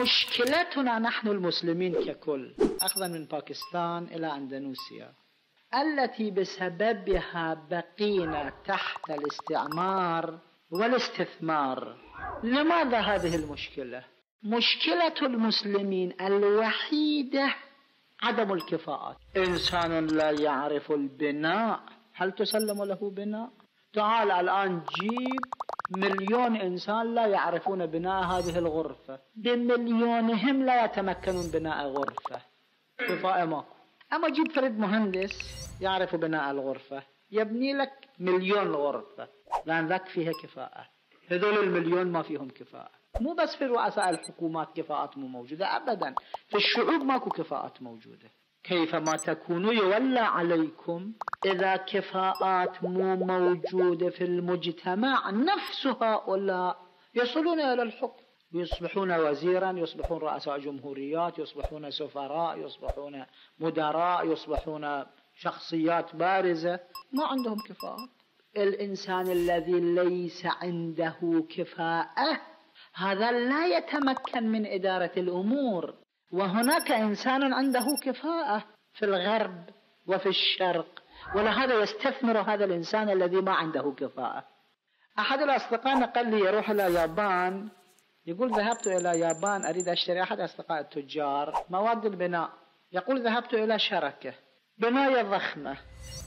مشكلتنا نحن المسلمين ككل أخذا من باكستان إلى أندونيسيا التي بسببها بقينا تحت الاستعمار والاستثمار لماذا هذه المشكلة؟ مشكلة المسلمين الوحيدة عدم الكفاءة إنسان لا يعرف البناء هل تسلم له بناء؟ تعال الآن جيب مليون إنسان لا يعرفون بناء هذه الغرفة. بمليونهم لا يتمكنون بناء غرفة. كفاءة ماكو أما جيب فرد مهندس يعرف بناء الغرفة. يبني لك مليون غرفة. لأن ذاك فيها كفاءة. هذول المليون ما فيهم كفاءة. مو بس في رؤساء الحكومات كفاءات مو موجودة أبدا. في الشعوب ماكو كفاءات موجودة. كيفما تكونوا يولى عليكم. إذا كفاءات مو موجودة في المجتمع نفس هؤلاء يصلون إلى الحكم. يصبحون وزيرا يصبحون رؤساء جمهوريات يصبحون سفراء يصبحون مدراء يصبحون شخصيات بارزة. ما عندهم كفاءة. الإنسان الذي ليس عنده كفاءة هذا لا يتمكن من إدارة الأمور. وهناك إنسان عنده كفاءة في الغرب وفي الشرق ولهذا يستثمر هذا الإنسان الذي ما عنده كفاءة. أحد الأصدقاء قال لي يروح إلى اليابان يقول ذهبت إلى اليابان أريد أشتري أحد أصدقاء التجار مواد البناء. يقول ذهبت إلى شركة بناية ضخمة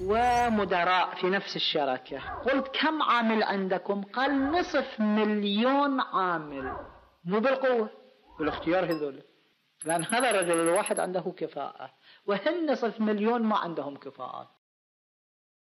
ومدراء في نفس الشركة. قلت كم عامل عندكم؟ قال نصف مليون عامل. مو بالقوة بالاختيار هذول. لأن هذا الرجل الواحد عنده كفاءة. وهم نصف مليون ما عندهم كفاءات.